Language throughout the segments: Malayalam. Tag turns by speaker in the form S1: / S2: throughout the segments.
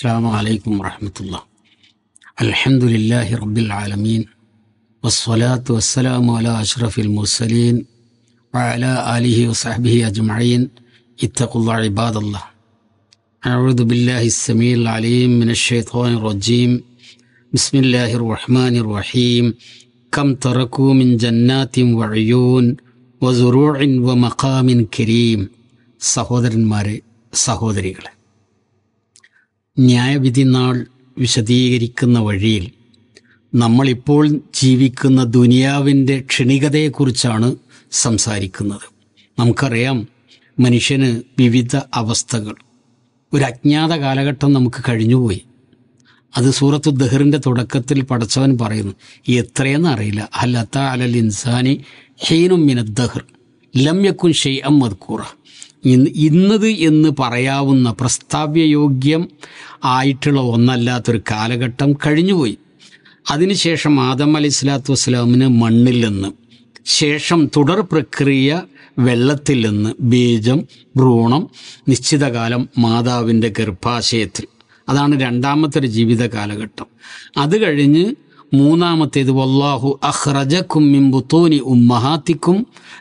S1: السلام عليكم ورحمة الله الحمد لله رب العالمين والصلاة والسلام على أشرف المرسلين وعلى آله وصحبه أجمعين اتقوا الله عباد الله أعوذ بالله السميع العليم من الشيطان الرجيم بسم الله الرحمن الرحيم كم تركوا من جنات وعيون وزروع ومقام كريم സഹോദരന്മാരെ സഹോദരികളെ ന്യായവിധി നാൾ വിശദീകരിക്കുന്ന വഴിയിൽ നമ്മളിപ്പോൾ ജീവിക്കുന്ന ദുനിയാവിന്റെ ക്ഷണികതയെക്കുറിച്ചാണ് സംസാരിക്കുന്നത്. നമുക്കറിയാം മനുഷ്യന് വിവിധ അവസ്ഥകൾ. ഒരു അജ്ഞാത കാലഘട്ടം നമുക്ക് കഴിഞ്ഞുപോയി. അത് സൂറത്തു ദഹറിന്റെ തുടക്കത്തിൽ പടച്ചവൻ പറയുന്നു എത്രയെന്ന് അറിയില്ല. അല്ലത്ത അലൽ ഇൻസാനി ഹീനും മിന ദഹർ. ലമ്യക്കുൻ ഷെയ് അമ്മദ് ഇന്ന് ഇന്നത് എന്ന് പറയാവുന്ന പ്രസ്താവ്യയോഗ്യം ആയിട്ടുള്ള ഒന്നല്ലാത്തൊരു കാലഘട്ടം കഴിഞ്ഞുപോയി. അതിനുശേഷം ആദം അലി സ്വലാത്തു വസ്സലാമിന് മണ്ണിൽ നിന്ന് ശേഷം തുടർ പ്രക്രിയ വെള്ളത്തിൽ നിന്ന് ബീജം ഭ്രൂണം നിശ്ചിതകാലം മാതാവിന്റെ ഗർഭാശയത്തിൽ. അതാണ് രണ്ടാമത്തെ ഒരു ജീവിത കാലഘട്ടം അത് കഴിഞ്ഞ് മൂന്നാമത്തേത് വല്ലാഹു അഹ്റജക്കും മിമ്പുത്തോനി ഉമ്മഹാത്തിക്കും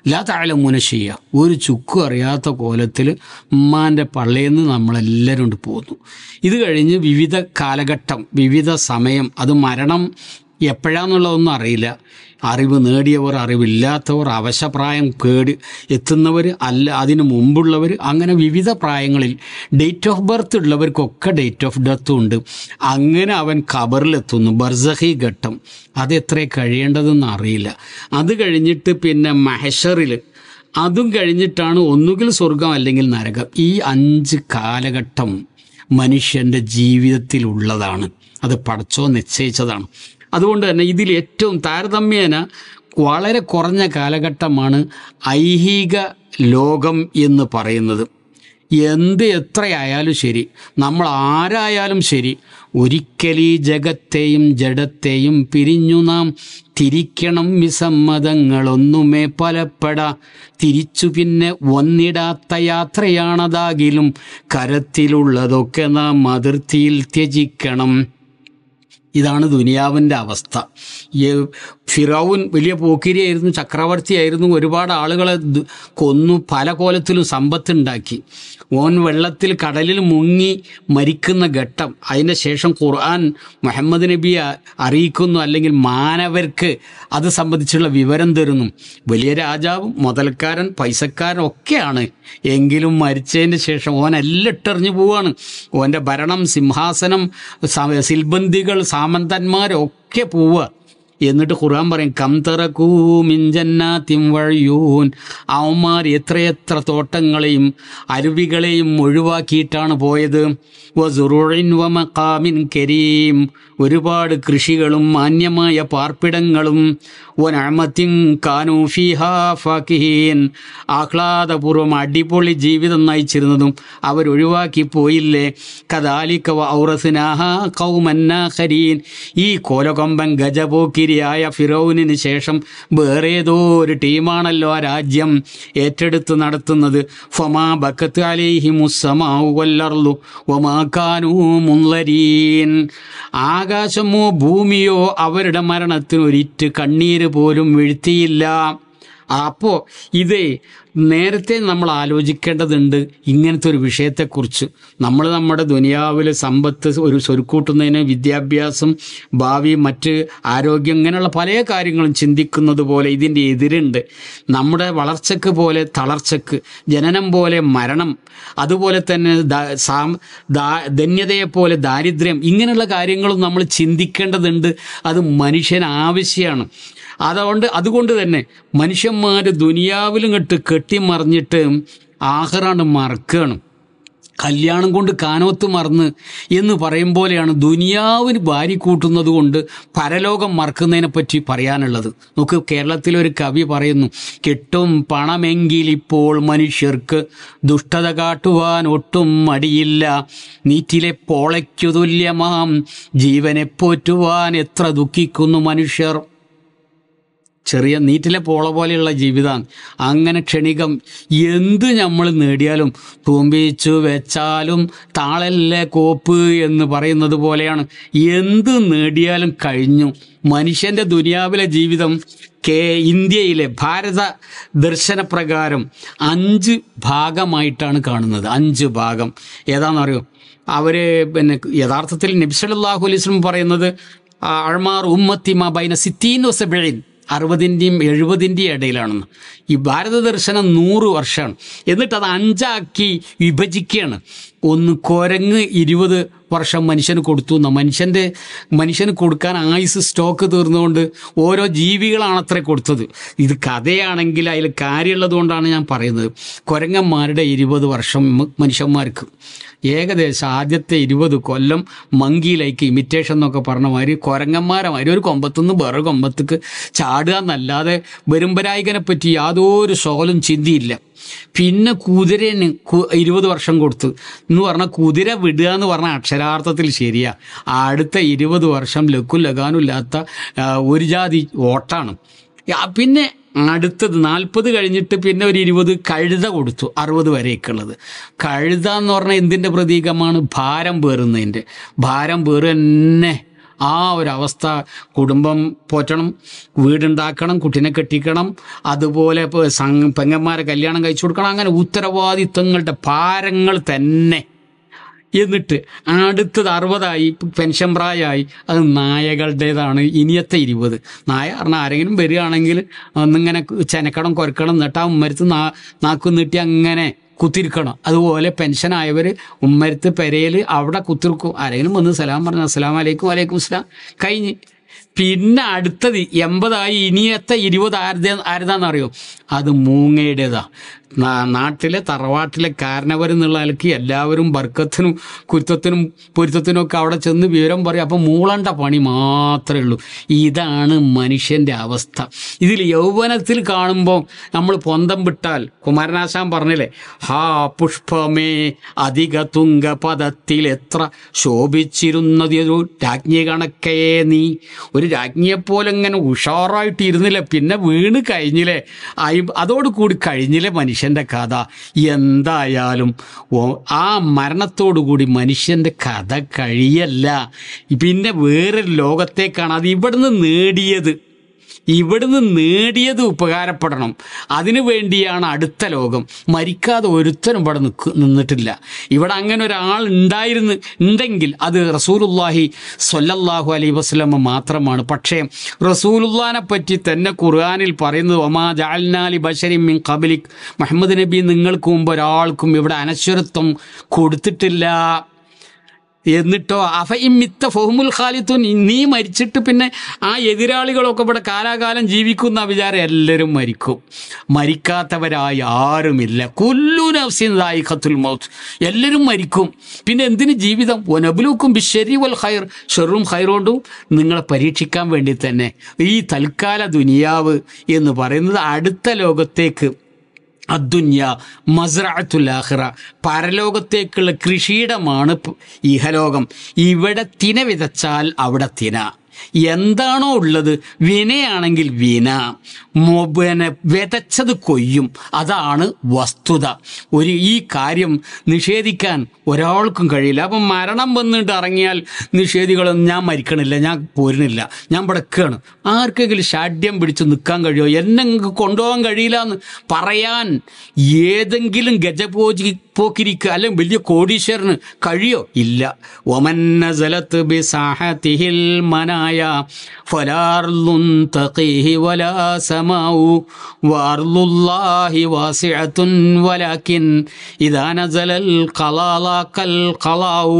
S1: ലാ താഴമുന ചെയ്യുക ഒരു ചുക്കു അറിയാത്ത കോലത്തിൽ ഉമ്മാന്റെ പള്ളയെന്ന് നമ്മളെല്ലാവരും കൊണ്ട് ഇത് കഴിഞ്ഞ് വിവിധ കാലഘട്ടം വിവിധ സമയം അത് മരണം എപ്പോഴാന്നുള്ളതൊന്നും അറിയില്ല. അറിവ് നേടിയവർ അറിവില്ലാത്തവർ അവശപ്രായം കേടി എത്തുന്നവർ അല്ല അതിനു മുമ്പുള്ളവർ അങ്ങനെ വിവിധ പ്രായങ്ങളിൽ ഡേറ്റ് ഓഫ് ബർത്ത് ഉള്ളവർക്കൊക്കെ ഡേറ്റ് ഓഫ് ഡെത്തും ഉണ്ട്. അങ്ങനെ അവൻ ഖബറിലെത്തുന്നു ബർസഹി ഘട്ടം. അത് എത്ര കഴിയേണ്ടതെന്ന് അറിയില്ല. അത് കഴിഞ്ഞിട്ട് പിന്നെ മഹഷറിൽ അതും കഴിഞ്ഞിട്ടാണ് ഒന്നുകിൽ സ്വർഗം അല്ലെങ്കിൽ നരകം. ഈ അഞ്ച് കാലഘട്ടം മനുഷ്യന്റെ ജീവിതത്തിലുള്ളതാണ്. അത് പഠിച്ചോ നിശ്ചയിച്ചതാണ്. അതുകൊണ്ട് തന്നെ ഇതിൽ ഏറ്റവും താരതമ്യേന വളരെ കുറഞ്ഞ കാലഘട്ടമാണ് ഐഹിക ലോകം എന്ന് പറയുന്നത്. എന്ത് എത്രയായാലും ശരി നമ്മൾ ആരായാലും ശരി ഒരിക്കലീ ജഗത്തെയും ജഡത്തെയും പിരിഞ്ഞു നാം തിരിക്കണം വിസമ്മതങ്ങളൊന്നുമേ പലപ്പെട. തിരിച്ചു പിന്നെ ഒന്നിടാത്ത യാത്രയാണതാകിലും കരത്തിലുള്ളതൊക്കെ നാം അതിർത്തിയിൽ ത്യജിക്കണം. ഇതാണ് ദുനിയാവിന്റെ അവസ്ഥ. ഫിറൌൻ വലിയ പോക്കിരിയായിരുന്നു ചക്രവർത്തിയായിരുന്നു. ഒരുപാട് ആളുകളെ കൊന്നു പല കോലത്തിലും സമ്പത്തുണ്ടാക്കി. ഓൻ വെള്ളത്തിൽ കടലിൽ മുങ്ങി മരിക്കുന്ന ഘട്ടം. അതിന്റെ ശേഷം ഖുർആൻ മുഹമ്മദ് നബിയെ അറിയിക്കുന്നു അല്ലെങ്കിൽ മാനവർക്ക് അത് സംബന്ധിച്ചുള്ള വിവരം തരുന്നു. വലിയ രാജാവും മുതൽക്കാരൻ പൈസക്കാരൻ ഒക്കെയാണ്. എങ്കിലും മരിച്ചതിന് ശേഷം ഓൻ എല്ലാം ഇട്ടെറിഞ്ഞു പോവാണ്. ഓന്റെ ഭരണം സിംഹാസനം സിൽബന്ദികൾ സാമന്തന്മാരൊക്കെ പോവുക എന്നിട്ട് ഖുർആൻ പറയും കംതറക്കൂ മിഞ്ചന്നാത്തിം വഴിയൂൻ. അവന്മാർ എത്രയെത്ര തോട്ടങ്ങളെയും അരുവികളെയും ഒഴിവാക്കിയിട്ടാണ് പോയത്. വസുറുഴിൻ കരീം. ഒരുപാട് കൃഷികളും മാന്യമായ പാർപ്പിടങ്ങളും. ഒനമത്തിൻ കാനൂഫിഹാ ഫാക്കിഹീൻ ആഹ്ലാദപൂർവം അടിപൊളി ജീവിതം നയിച്ചിരുന്നതും അവരൊഴിവാക്കി പോയില്ലേ? കദാലിക്ക ഔറസിനാഹ കൗമന്നാഹരീൻ ഈ കോലകൊമ്പൻ ഗജപോക്കിരിയായ ഫിറോവിനു ശേഷം വേറെ ഏതോ ഒരു ടീമാണല്ലോ ആ രാജ്യം ഏറ്റെടുത്ത് നടത്തുന്നത്. ഫമാ ബക്കത്ത് അലേഹി മുസ്സമാവു കൊല്ലർലു ഒമാക്കാനൂ മുള്ളരീൻ ആകാശമോ ഭൂമിയോ അവരുടെ മരണത്തിനൊരിറ്റ് കണ്ണീര് പോലും വീഴ്ത്തിയില്ല. അപ്പോൾ ഇത് നേരത്തെ നമ്മൾ ആലോചിക്കേണ്ടതുണ്ട് ഇങ്ങനത്തെ ഒരു വിഷയത്തെക്കുറിച്ച്. നമ്മൾ നമ്മുടെ ദുനിയാവിൽ സമ്പത്ത് ഒരു സ്വരുക്കൂട്ടുന്നതിന് വിദ്യാഭ്യാസം ഭാവി മറ്റ് ആരോഗ്യം ഇങ്ങനെയുള്ള പല കാര്യങ്ങളും ചിന്തിക്കുന്നത് പോലെ ഇതിന്റെ എതിരുണ്ട്. നമ്മുടെ വളർച്ചയ്ക്ക് പോലെ തളർച്ചയ്ക്ക് ജനനം പോലെ മരണം അതുപോലെ തന്നെ ധന്യതയെപ്പോലെ ദാരിദ്ര്യം ഇങ്ങനെയുള്ള കാര്യങ്ങളും നമ്മൾ ചിന്തിക്കേണ്ടതുണ്ട്. അത് മനുഷ്യന് ആവശ്യമാണ്. അതുകൊണ്ട് അതുകൊണ്ട് തന്നെ മനുഷ്യന്മാർ ദുനിയാവിലും കെട്ട് കെട്ടിമറിഞ്ഞിട്ട് ആഹ്റാണ് മറക്കുകയാണ് കല്യാണം കൊണ്ട് കാനോത്ത് മറന്ന് എന്ന് പറയും പോലെയാണ് ദുനിയാവിന് ഭാര്യ കൂട്ടുന്നത് കൊണ്ട് പരലോകം മറക്കുന്നതിനെ പറ്റി പറയാനുള്ളത്. നമുക്ക് കേരളത്തിലെ ഒരു കവി പറയുന്നു കിട്ടും പണമെങ്കിൽ ഇപ്പോൾ മനുഷ്യർക്ക് ദുഷ്ടത കാട്ടുവാൻ ഒട്ടും മടിയില്ല. നീറ്റിലെ പോളയ്ക്കു തുല്യമാം ജീവനെ പോറ്റുവാൻ എത്ര ദുഃഖിക്കുന്നു മനുഷ്യർ. ചെറിയ നീറ്റിലെ പോള പോലെയുള്ള ജീവിതമാണ്. അങ്ങനെ ക്ഷണികം എന്ത് നമ്മൾ നേടിയാലും തൂമ്പിച്ചു വെച്ചാലും താളല്ലേ കോപ്പ് എന്ന് പറയുന്നത് പോലെയാണ്. എന്ത് നേടിയാലും കഴിഞ്ഞു. മനുഷ്യന്റെ ദുനിയാവിലെ ജീവിതം കേ ഇന്ത്യയിലെ ഭാരത ദർശനപ്രകാരം അഞ്ച് ഭാഗമായിട്ടാണ് കാണുന്നത്. അഞ്ച് ഭാഗം. ഏതാണെന്നറിയോ? അവർ പിന്നെ യഥാർത്ഥത്തിൽ നബ്സലാഹു പറയുന്നത് അഴ്മാർ ഉമ്മത്തിമ ബൈന സിത്തീൻ വസബിഴിൻ അറുപതിന്റെയും എഴുപതിന്റെയും ഇടയിലാണെന്ന്. ഈ ഭാരത ദർശനം നൂറ് വർഷമാണ്. എന്നിട്ട് അത് അഞ്ചാക്കി വിഭജിക്കുകയാണ്. ഒന്ന് കുരങ്ങ് ഇരുപത് വർഷം മനുഷ്യന് കൊടുത്തു എന്ന. മനുഷ്യന്റെ മനുഷ്യന് കൊടുക്കാൻ ആയുസ് സ്റ്റോക്ക് തീർന്നുകൊണ്ട് ഓരോ ജീവികളാണ് ജീവികളാണത്രേ കൊടുത്തത്. ഇത് കഥയാണെങ്കിൽ അതിൽ കാര്യമുള്ളത് കൊണ്ടാണ് ഞാൻ പറയുന്നത്. കുരങ്ങന്മാരുടെ ഇരുപത് വർഷം മനുഷ്യന്മാർക്ക്. ഏകദേശം ആദ്യത്തെ ഇരുപത് കൊല്ലം മങ്കിയിലേക്ക് ഇമിറ്റേഷൻ എന്നൊക്കെ പറഞ്ഞ മാതിരി കുരങ്ങന്മാരെ മാതിരി ഒരു കൊമ്പത്തുനിന്ന് വേറെ കൊമ്പത്തേക്ക് ചാടുക എന്നല്ലാതെ വരുമ്പരായികനെ പറ്റി യാതൊരു സോലും ചിന്തിയില്ല. പിന്നെ കുതിരന് ഇരുപത് വർഷം കൊടുത്തു. എന്ന് പറഞ്ഞാൽ കുതിര വിടുക എന്ന് പറഞ്ഞ അക്ഷരാർത്ഥത്തിൽ ശരിയാ. അടുത്ത ഇരുപത് വർഷം ലക്കും ലഗാനും ഇല്ലാത്ത ഒരു ജാതി ഓട്ടാണ് പിന്നെ അടുത്തത് നാൽപ്പത് കഴിഞ്ഞിട്ട് പിന്നെ ഒരു ഇരുപത് കഴുത കൊടുത്തു അറുപത് വരെയൊക്കെയുള്ളത്. കഴുത എന്ന് പറഞ്ഞാൽ എന്തിന്റെ പ്രതീകമാണ്? ഭാരം പേറുന്നതിന്റെ ഭാരം പേറ് തന്നെ ആ ഒരവസ്ഥ. കുടുംബം പോറ്റണം വീടുണ്ടാക്കണം കുട്ടീനെ കെട്ടിക്കണം അതുപോലെ പെങ്ങന്മാരെ കല്യാണം കഴിച്ചു കൊടുക്കണം അങ്ങനെ ഉത്തരവാദിത്വങ്ങളുടെ ഭാരങ്ങൾ തന്നെ. എന്നിട്ട് അടുത്തത് അറുപതായി പെൻഷൻ പ്രായമായി. അത് നായകളുടേതാണ്. ഇനിയത്തെ ഇരുപത്. നായ കാരണം ആരെങ്കിലും വരികയാണെങ്കിൽ ഒന്നിങ്ങനെ ചെനക്കണം കൊരക്കണം എന്നിട്ട് ആ ഉമ്മരത്ത് നാ നാക്കു നീട്ടി അങ്ങനെ കുത്തിരിക്കണം. അതുപോലെ പെൻഷനായവർ ഉമ്മരത്ത് പെരയിൽ അവിടെ കുത്തിരിക്കും. ആരെങ്കിലും വന്ന് സലാം പറഞ്ഞു അസ്സലാം വലൈക്കും വലൈക്കും സ്ലാം കഴിഞ്ഞ് പിന്നെ അടുത്തത് എൺപതായി ഇനിയത്തെ ഇരുപത് ആരുടെ ആരുതാന്നറിയോ? അത് മൂങ്ങയുടേതാ. നാട്ടിലെ തറവാട്ടിലെ കാരണവരെന്നുള്ള നിലയ്ക്ക് എല്ലാവരും ബർക്കത്തിനും കുരുത്തത്തിനും പൊരുത്തത്തിനും ഒക്കെ അവിടെ ചെന്ന് വിവരം പറയും. അപ്പം മൂളണ്ട പണി മാത്രമേ ഉള്ളൂ. ഇതാണ് മനുഷ്യന്റെ അവസ്ഥ. ഇതിൽ യൗവനത്തിൽ കാണുമ്പോൾ നമ്മൾ പൊന്തം വിട്ടാൽ കുമാരനാശാൻ പറഞ്ഞില്ലേ ഹാ പുഷ്പമേ അധിക പദത്തിൽ എത്ര ശോഭിച്ചിരുന്നത് ശോഭിച്ചിരുന്നതൊരു രാജ്ഞി കണക്കേ നീ. ഒരു രാജ്ഞിയെപ്പോലെ ഇങ്ങനെ ഉഷാറായിട്ട് ഇരുന്നില്ലേ പിന്നെ വീണ് കഴിഞ്ഞില്ലേ അതോടുകൂടി കഴിഞ്ഞില്ലേ മനുഷ്യന്റെ കഥ എന്തായാലും ആ മരണത്തോടുകൂടി മനുഷ്യന്റെ കഥ കഴിയല്ല. പിന്നെ വേറൊരു ലോകത്തേക്കാണ് അത് ഇവിടുന്ന് നേടിയത്. ഇവിടുന്ന് നേടിയത് ഉപകാരപ്പെടണം. അതിനു വേണ്ടിയാണ് അടുത്ത ലോകം. മരിക്കാതെ ഒരുത്തനും ഇവിടെ നിൽക്ക് നിന്നിട്ടില്ല. ഇവിടെ അങ്ങനെ ഒരാൾ ഉണ്ടായിരുന്നു ഉണ്ടെങ്കിൽ അത് റസൂലുല്ലാഹി സ്വല്ലല്ലാഹു അലൈ വസ്ലമ മാത്രമാണ്. പക്ഷേ റസൂലുല്ലാനെ പറ്റി തന്നെ ഖുർആാനിൽ പറയുന്നത് ഒമാ ജാൽനാലി ബഷരിൻ മിൻ കബലിക് മുഹമ്മദ് നബി നിങ്ങൾക്ക് മുമ്പ് ഒരാൾക്കും ഇവിടെ അനശ്വരത്വം കൊടുത്തിട്ടില്ല. എന്നിട്ടോ അഫ ഇമ്മിത്ത ഫഹുമുൽ ഖാലിത്തു നീ മരിച്ചിട്ട് പിന്നെ ആ എതിരാളികളൊക്കെ ഇവിടെ കാലാകാലം ജീവിക്കുന്ന വിചാരം എല്ലാവരും മരിക്കും. മരിക്കാത്തവരായി ആരുമില്ല. കുല്ലു നഫ്സിൻ ദായിഖത്തുൽ മൗത്ത്. എല്ലാവരും മരിക്കും. പിന്നെ എന്തിന് ജീവിതം? ഒനബുലൂക്കും ബിഷരി വൽ ഖൈർ. ഷെറും ഖൈറോണ്ടും നിങ്ങളെ പരീക്ഷിക്കാൻ വേണ്ടി തന്നെ. ഈ തൽക്കാല ദുനിയാവ് എന്ന് പറയുന്നത് അടുത്ത ലോകത്തേക്ക് അദ്ദുന്യ മസ്രഅത്തുൽ ആഖിറ. പരലോകത്തേക്കുള്ള കൃഷിയിടമാണ് ഇഹലോകം. ഇവിടെ തിന വിതച്ചാൽ അവിടെ തിന. എന്താണോ ഉള്ളത്? വിനയാണെങ്കിൽ വിന. പിന്നെ വിതച്ചത് കൊയ്യും. അതാണ് വസ്തുത. ഒരു ഈ കാര്യം നിഷേധിക്കാൻ ഒരാൾക്കും കഴിയില്ല. അപ്പം മരണം വന്നിട്ട് ഇറങ്ങിയാൽ നിഷേധികളൊന്നും ഞാൻ മരിക്കണില്ല ഞാൻ പോരുന്നില്ല ഞാൻ ഇവിടെക്കാണ് ആർക്കെങ്കിലും ഷാഢ്യം പിടിച്ച് നിൽക്കാൻ കഴിയുമോ? എന്നെ കൊണ്ടുപോകാൻ കഴിയില്ല എന്ന് പറയാൻ ഏതെങ്കിലും ഗജപോജി പോക്കിരിക്കുക അല്ലെങ്കിൽ വലിയ കോടീശ്വരന് കഴിയോ? ഇല്ല. ഒമന്ന ജലത്ത് ബിസാഹത്തിഹിൽ മനായ ഫലാർലുൻ തഖീഹി വലാ സമാഉ വാർലുല്ലാഹി വാസിഅത്തുൻ വലാകിൻ ഇദാ നസലൽ ഖലാലാക്കൽ ഖലാഉ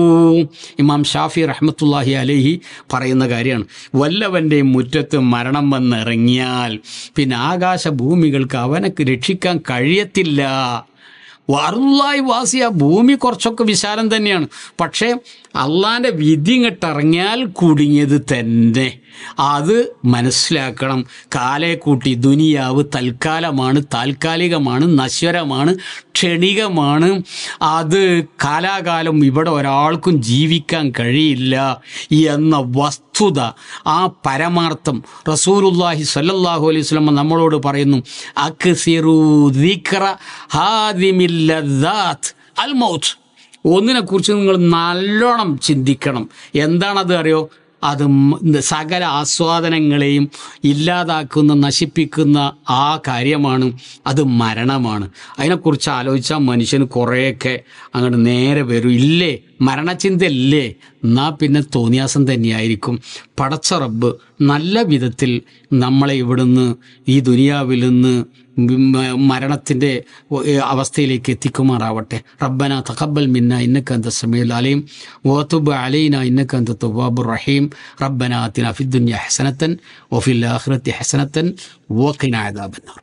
S1: ഇമാം ഷാഫി റഹ്മത്തുള്ളാഹി അലൈഹി പറയുന്ന കാര്യമാണ്. വല്ലവന്റെയും മുറ്റത്ത് മരണം വന്നിറങ്ങിയാൽ പിന്നെ ആകാശ ഭൂമികൾക്ക് അവനക്ക് രക്ഷിക്കാൻ കഴിയത്തില്ല. വറുള്ളായി വാസിയ ഭൂമി കുറച്ചൊക്കെ വിശാലം തന്നെയാണ്. പക്ഷേ അള്ളാന്റെ വിധി ഇങ്ങോട്ടിറങ്ങിയാൽ കുടുങ്ങിയത് തന്നെ. അത് മനസ്സിലാക്കണം. കാലെ കൂട്ടി ദുനിയാവ് തൽക്കാലമാണ് താൽക്കാലികമാണ് നശ്വരമാണ് ക്ഷണികമാണ്. അത് കാലാകാലം ഇവിടെ ഒരാൾക്കും ജീവിക്കാൻ കഴിയില്ല എന്ന വസ്തുത ആ പരമാർത്ഥം റസൂലുല്ലാഹി സല്ലല്ലാഹു അലൈഹി വസല്ലം നമ്മളോട് പറയുന്നു അക്സിറു ഹാദിമില്ലാത്ത് അൽ മൗത്ത് ഒന്നിനെക്കുറിച്ച് നിങ്ങൾ നല്ലോണം ചിന്തിക്കണം. എന്താണത് അറിയോ? അത് സകല ആസ്വാദനങ്ങളെയും ഇല്ലാതാക്കുന്ന നശിപ്പിക്കുന്ന ആ കാര്യമാണ്. അത് മരണമാണ്. അതിനെക്കുറിച്ച് ആലോചിച്ചാൽ മനുഷ്യന് കുറേയൊക്കെ അങ്ങോട്ട് നേരെ വരും. ഇല്ലേ? മരണചിന്തയല്ലേ? എന്നാ പിന്നെ തോന്നിയാസം തന്നെയായിരിക്കും. പടച്ച റബ്ബ് നല്ല വിധത്തിൽ നമ്മളെ ഇവിടുന്ന് ഈ ദുനിയാവിൽ നിന്ന് മരണത്തിൻ്റെ അവസ്ഥയിലേക്ക് എത്തിക്കുമാറാവട്ടെ റബ്ബന തഖബ്ബൽ മിന്ന ഇന്നക അന്ത സമീഉൽ അലീം വതുബ് അലൈന ഇന്നക അന്ത തവ്വാബുർ റഹീം റബ്ബന ആതിന ഫിദ്ദുനിയ ഹസനത്തൻ വഫിൽ ആഖിറതി ഹസനത്തൻ വഖിന അദാബന്നാർ